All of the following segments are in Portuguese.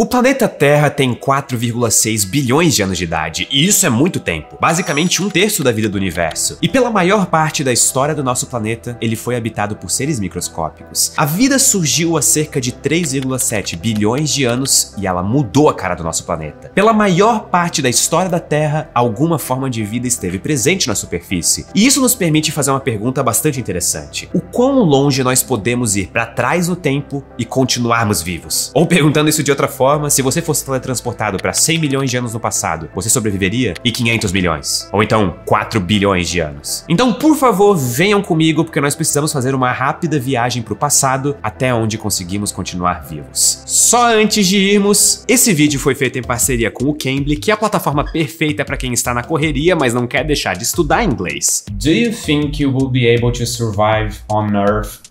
O planeta Terra tem 4,6 bilhões de anos de idade, e isso é muito tempo, basicamente um terço da vida do universo. E pela maior parte da história do nosso planeta, ele foi habitado por seres microscópicos. A vida surgiu há cerca de 3,7 bilhões de anos e ela mudou a cara do nosso planeta. Pela maior parte da história da Terra, alguma forma de vida esteve presente na superfície. E isso nos permite fazer uma pergunta bastante interessante: o quão longe nós podemos ir para trás no tempo e continuarmos vivos? Ou perguntando isso de outra forma, forma, se você fosse teletransportado para 100 milhões de anos no passado, você sobreviveria? E 500 milhões? Ou então 4 bilhões de anos? Então, por favor, venham comigo porque nós precisamos fazer uma rápida viagem para o passado até onde conseguimos continuar vivos. Só antes de irmos, esse vídeo foi feito em parceria com o Cambly, que é a plataforma perfeita para quem está na correria, mas não quer deixar de estudar inglês. Do you think you will be able to survive on Earth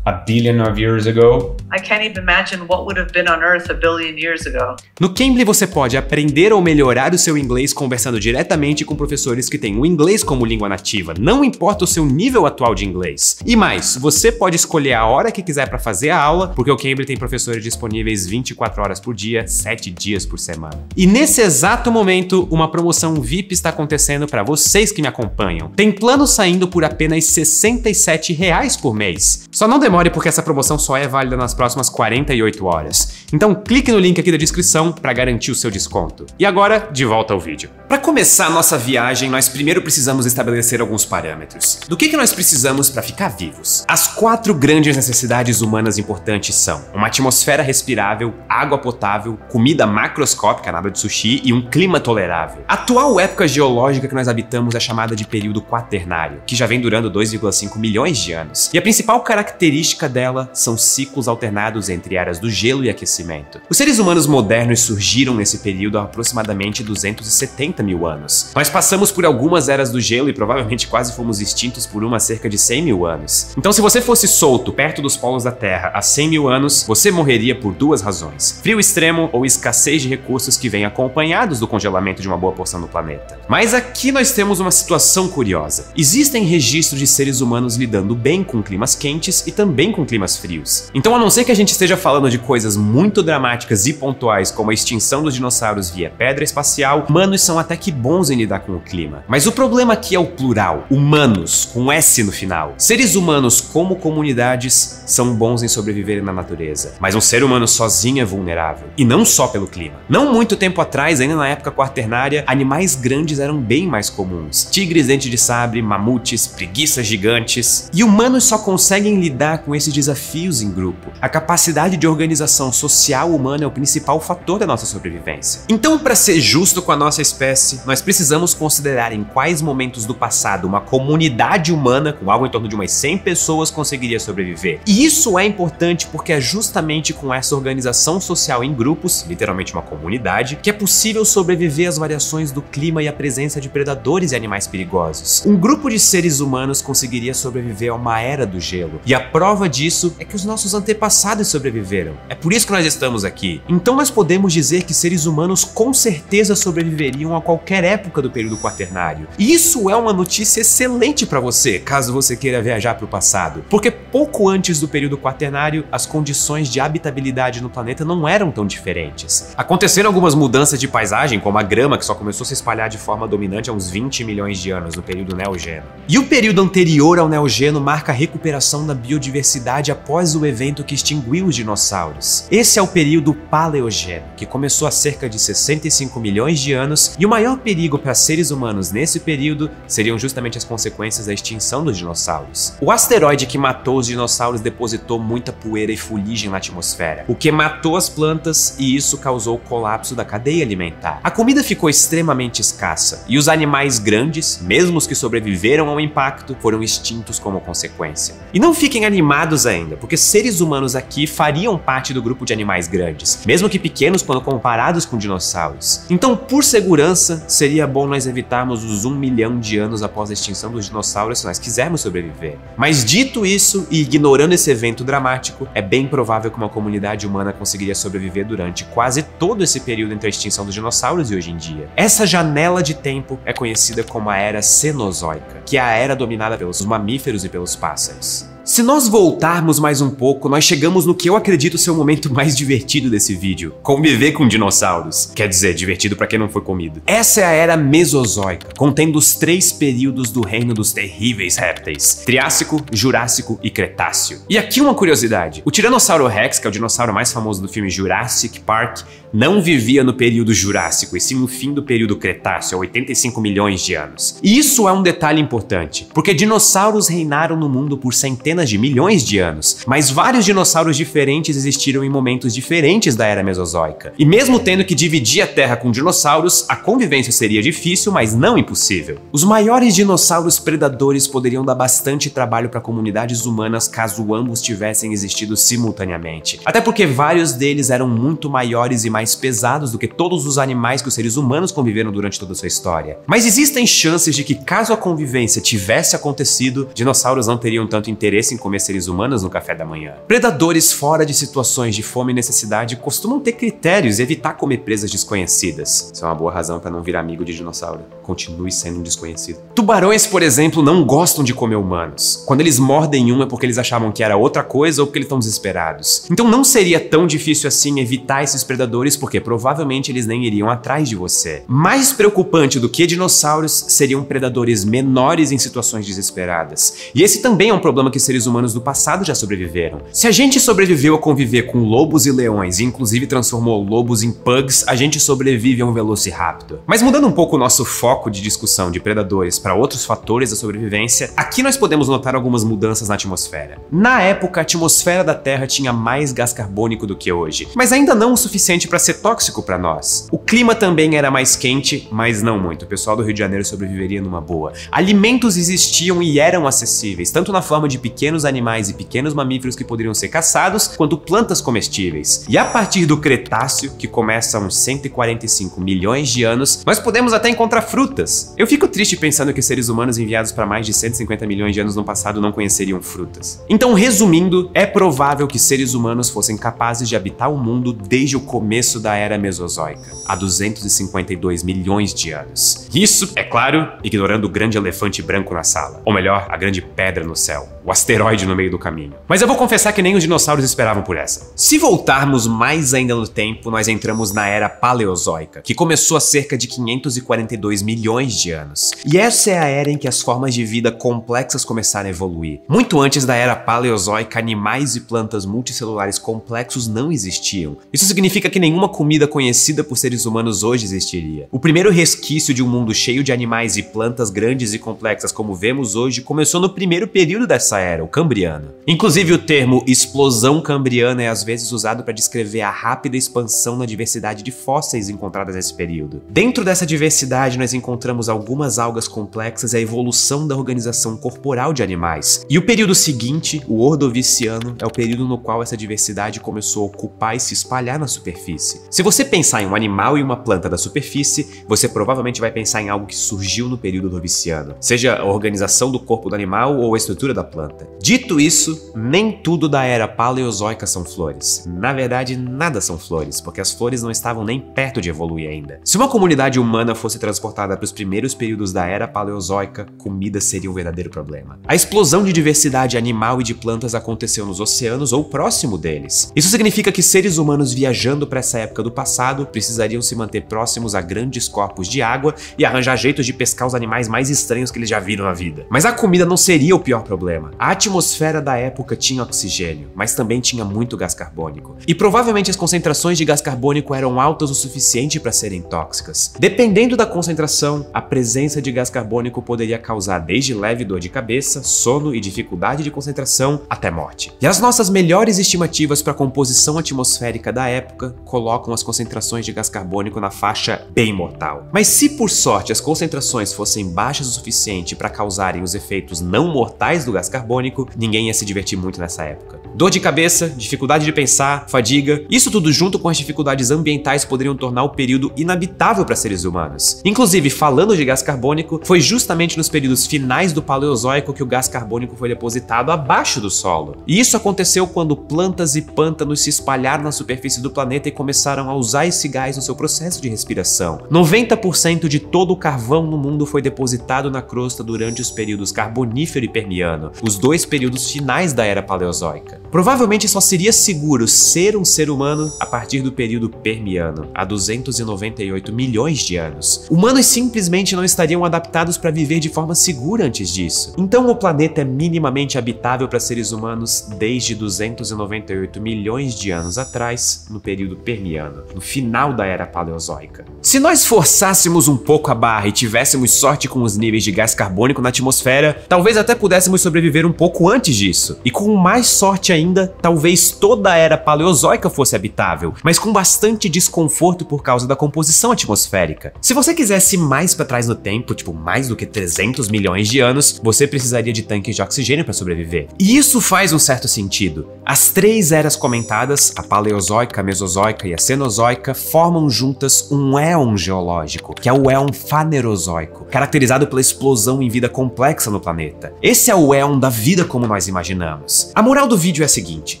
a billion of years ago. I can't even imagine what would have been on Earth a billion years ago. No Cambly você pode aprender ou melhorar o seu inglês conversando diretamente com professores que têm o inglês como língua nativa, não importa o seu nível atual de inglês. E mais, você pode escolher a hora que quiser para fazer a aula, porque o Cambly tem professores disponíveis 24 horas por dia, 7 dias por semana. E nesse exato momento, uma promoção VIP está acontecendo para vocês que me acompanham. Tem plano saindo por apenas 67 reais por mês. Só não demora demore porque essa promoção só é válida nas próximas 48 horas. Então clique no link aqui da descrição para garantir o seu desconto. E agora, de volta ao vídeo. Para começar a nossa viagem, nós primeiro precisamos estabelecer alguns parâmetros. Do que, que nós precisamos para ficar vivos? As quatro grandes necessidades humanas importantes são uma atmosfera respirável, água potável, comida macroscópica, nada de sushi, e um clima tolerável. A atual época geológica que nós habitamos é chamada de período quaternário, que já vem durando 2,5 milhões de anos. E a principal característica dela são ciclos alternados entre eras do gelo e aquecimento. Os seres humanos modernos surgiram nesse período há aproximadamente 270 mil anos. Nós passamos por algumas eras do gelo e provavelmente quase fomos extintos por uma cerca de 100 mil anos. Então, se você fosse solto perto dos polos da Terra há 100 mil anos, você morreria por duas razões: frio extremo ou escassez de recursos que vêm acompanhados do congelamento de uma boa porção do planeta. Mas aqui nós temos uma situação curiosa. Existem registros de seres humanos lidando bem com climas quentes e também também com climas frios. Então, a não ser que a gente esteja falando de coisas muito dramáticas e pontuais, como a extinção dos dinossauros via pedra espacial, humanos são até que bons em lidar com o clima. Mas o problema aqui é o plural, humanos, com S no final. Seres humanos, como comunidades, são bons em sobreviver na natureza, mas um ser humano sozinho é vulnerável, e não só pelo clima. Não muito tempo atrás, ainda na época quaternária, animais grandes eram bem mais comuns. Tigres dente de sabre, mamutes, preguiças gigantes. E humanos só conseguem lidar com esses desafios em grupo. A capacidade de organização social humana é o principal fator da nossa sobrevivência. Então, para ser justo com a nossa espécie, nós precisamos considerar em quais momentos do passado uma comunidade humana, com algo em torno de umas 100 pessoas, conseguiria sobreviver. E isso é importante porque é justamente com essa organização social em grupos, literalmente uma comunidade, que é possível sobreviver às variações do clima e à presença de predadores e animais perigosos. Um grupo de seres humanos conseguiria sobreviver a uma era do gelo, e a prova disso é que os nossos antepassados sobreviveram. É por isso que nós estamos aqui. Então nós podemos dizer que seres humanos com certeza sobreviveriam a qualquer época do período quaternário. E isso é uma notícia excelente para você, caso você queira viajar para o passado, porque pouco antes do período quaternário, as condições de habitabilidade no planeta não eram tão diferentes. Aconteceram algumas mudanças de paisagem, como a grama que só começou a se espalhar de forma dominante há uns 20 milhões de anos no período Neogeno. E o período anterior ao Neogeno marca a recuperação da biodiversidade após o evento que extinguiu os dinossauros. Esse é o período Paleogeno, que começou há cerca de 65 milhões de anos, e o maior perigo para seres humanos nesse período seriam justamente as consequências da extinção dos dinossauros. O asteroide que matou os dinossauros depositou muita poeira e fuligem na atmosfera, o que matou as plantas e isso causou o colapso da cadeia alimentar. A comida ficou extremamente escassa e os animais grandes, mesmo os que sobreviveram ao impacto, foram extintos como consequência. E não fiquem animados ainda, porque seres humanos aqui fariam parte do grupo de animais grandes, mesmo que pequenos quando comparados com dinossauros. Então, por segurança, seria bom nós evitarmos os um milhão de anos após a extinção dos dinossauros se nós quisermos sobreviver. Mas dito isso e ignorando esse evento dramático, é bem provável que uma comunidade humana conseguiria sobreviver durante quase todo esse período entre a extinção dos dinossauros e hoje em dia. Essa janela de tempo é conhecida como a Era Cenozoica, que é a era dominada pelos mamíferos e pelos pássaros. Se nós voltarmos mais um pouco, nós chegamos no que eu acredito ser o momento mais divertido desse vídeo: conviver com dinossauros. Quer dizer, divertido para quem não foi comido. Essa é a era Mesozoica, contendo os três períodos do reino dos terríveis répteis: Triássico, Jurássico e Cretáceo. E aqui uma curiosidade: o Tiranossauro Rex, que é o dinossauro mais famoso do filme Jurassic Park, não vivia no período Jurássico, e sim no fim do período Cretáceo, há 85 milhões de anos. E isso é um detalhe importante, porque dinossauros reinaram no mundo por centenas de milhões de anos, mas vários dinossauros diferentes existiram em momentos diferentes da era Mesozoica. E mesmo tendo que dividir a Terra com dinossauros, a convivência seria difícil, mas não impossível. Os maiores dinossauros predadores poderiam dar bastante trabalho para comunidades humanas caso ambos tivessem existido simultaneamente. Até porque vários deles eram muito maiores e mais pesados do que todos os animais que os seres humanos conviveram durante toda a sua história. Mas existem chances de que caso a convivência tivesse acontecido, dinossauros não teriam tanto interesse em comer seres humanos no café da manhã. Predadores fora de situações de fome e necessidade costumam ter critérios e evitar comer presas desconhecidas. Isso é uma boa razão para não virar amigo de dinossauro. Continue sendo um desconhecido. Tubarões, por exemplo, não gostam de comer humanos. Quando eles mordem um é porque eles achavam que era outra coisa ou porque eles estão desesperados. Então não seria tão difícil assim evitar esses predadores porque provavelmente eles nem iriam atrás de você. Mais preocupante do que dinossauros seriam predadores menores em situações desesperadas. E esse também é um problema que seres humanos do passado já sobreviveram. Se a gente sobreviveu a conviver com lobos e leões e inclusive transformou lobos em pugs, a gente sobrevive a um velociraptor. Mas mudando um pouco o nosso foco de discussão de predadores para outros fatores da sobrevivência, aqui nós podemos notar algumas mudanças na atmosfera. Na época, a atmosfera da Terra tinha mais gás carbônico do que hoje, mas ainda não o suficiente para ser tóxico para nós. O clima também era mais quente, mas não muito. O pessoal do Rio de Janeiro sobreviveria numa boa. Alimentos existiam e eram acessíveis, tanto na forma de pequenos pequenos animais e pequenos mamíferos que poderiam ser caçados, quanto plantas comestíveis. E a partir do Cretáceo, que começa há uns 145 milhões de anos, nós podemos até encontrar frutas. Eu fico triste pensando que seres humanos enviados para mais de 150 milhões de anos no passado não conheceriam frutas. Então, resumindo, é provável que seres humanos fossem capazes de habitar o mundo desde o começo da era Mesozoica, há 252 milhões de anos. Isso, é claro, ignorando o grande elefante branco na sala, ou melhor, a grande pedra no céu, o asteroide no meio do caminho. Mas eu vou confessar que nem os dinossauros esperavam por essa. Se voltarmos mais ainda no tempo, nós entramos na era Paleozoica, que começou há cerca de 542 milhões de anos. E essa é a era em que as formas de vida complexas começaram a evoluir. Muito antes da era Paleozoica, animais e plantas multicelulares complexos não existiam. Isso significa que nenhuma comida conhecida por seres humanos hoje existiria. O primeiro resquício de um mundo cheio de animais e plantas grandes e complexas como vemos hoje começou no primeiro período dessa era, o Cambriano. Inclusive, o termo explosão cambriana é às vezes usado para descrever a rápida expansão na diversidade de fósseis encontradas nesse período. Dentro dessa diversidade, nós encontramos algumas algas complexas e a evolução da organização corporal de animais. E o período seguinte, o Ordoviciano, é o período no qual essa diversidade começou a ocupar e se espalhar na superfície. Se você pensar em um animal e uma planta da superfície, você provavelmente vai pensar em algo que surgiu no período Ordoviciano, seja a organização do corpo do animal ou a estrutura da planta. Dito isso, nem tudo da era paleozoica são flores. Na verdade, nada são flores, porque as flores não estavam nem perto de evoluir ainda. Se uma comunidade humana fosse transportada para os primeiros períodos da era paleozoica, comida seria um verdadeiro problema. A explosão de diversidade animal e de plantas aconteceu nos oceanos ou próximo deles. Isso significa que seres humanos viajando para essa época do passado precisariam se manter próximos a grandes corpos de água e arranjar jeitos de pescar os animais mais estranhos que eles já viram na vida. Mas a comida não seria o pior problema. A atmosfera da época tinha oxigênio, mas também tinha muito gás carbônico. E provavelmente as concentrações de gás carbônico eram altas o suficiente para serem tóxicas. Dependendo da concentração, a presença de gás carbônico poderia causar desde leve dor de cabeça, sono e dificuldade de concentração até morte. E as nossas melhores estimativas para a composição atmosférica da época colocam as concentrações de gás carbônico na faixa bem mortal. Mas se por sorte as concentrações fossem baixas o suficiente para causarem os efeitos não mortais do gás carbônico, ninguém ia se divertir muito nessa época. Dor de cabeça, dificuldade de pensar, fadiga, isso tudo junto com as dificuldades ambientais poderiam tornar o período inabitável para seres humanos. Inclusive, falando de gás carbônico, foi justamente nos períodos finais do Paleozoico que o gás carbônico foi depositado abaixo do solo. E isso aconteceu quando plantas e pântanos se espalharam na superfície do planeta e começaram a usar esse gás no seu processo de respiração. 90% de todo o carvão no mundo foi depositado na crosta durante os períodos carbonífero e permiano, os dois períodos finais da era paleozoica. Provavelmente só seria seguro ser um ser humano a partir do período permiano, há 298 milhões de anos. Humanos simplesmente não estariam adaptados para viver de forma segura antes disso. Então o planeta é minimamente habitável para seres humanos desde 298 milhões de anos atrás, no período permiano, no final da era paleozoica. Se nós forçássemos um pouco a barra e tivéssemos sorte com os níveis de gás carbônico na atmosfera, talvez até pudéssemos sobreviver um pouco antes disso. E com mais sorte ainda, talvez toda a era paleozoica fosse habitável, mas com bastante desconforto por causa da composição atmosférica. Se você quisesse mais para trás no tempo, tipo mais do que 300 milhões de anos, você precisaria de tanques de oxigênio para sobreviver. E isso faz um certo sentido. As três eras comentadas, a paleozoica, a mesozoica e a cenozoica, formam juntas um éon geológico, que é o éon fanerozoico, caracterizado pela explosão em vida complexa no planeta. Esse é o éon da vida como nós imaginamos. A moral do vídeo é a seguinte: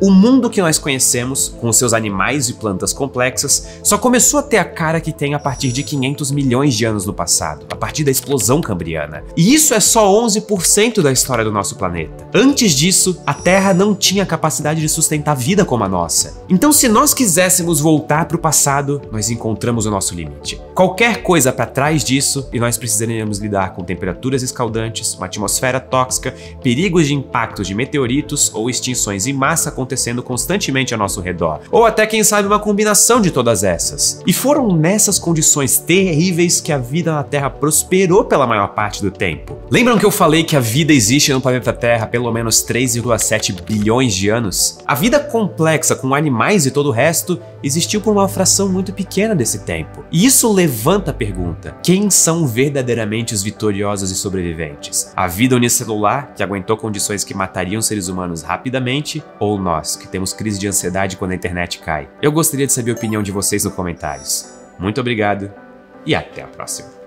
o mundo que nós conhecemos, com seus animais e plantas complexas, só começou a ter a cara que tem a partir de 500 milhões de anos no passado, a partir da explosão cambriana. E isso é só 11% da história do nosso planeta. Antes disso, a Terra não tinha capacidade de sustentar vida como a nossa. Então, se nós quiséssemos voltar para o passado, nós encontramos o nosso limite. Qualquer coisa para trás disso e nós precisaríamos lidar com temperaturas escaldantes, uma atmosfera tóxica, perigos de impactos de meteoritos ou extinções em massa acontecendo constantemente ao nosso redor. Ou até, quem sabe, uma combinação de todas essas. E foram nessas condições terríveis que a vida na Terra prosperou pela maior parte do tempo. Lembram que eu falei que a vida existe no planeta Terra há pelo menos 3,7 bilhões de anos? A vida complexa com animais e todo o resto existiu por uma fração muito pequena desse tempo. E isso levanta a pergunta: quem são verdadeiramente os vitoriosos e sobreviventes? A vida unicelular, que aguentou condições que matariam seres humanos rapidamente, ou nós, que temos crise de ansiedade quando a internet cai? Eu gostaria de saber a opinião de vocês nos comentários. Muito obrigado e até a próxima.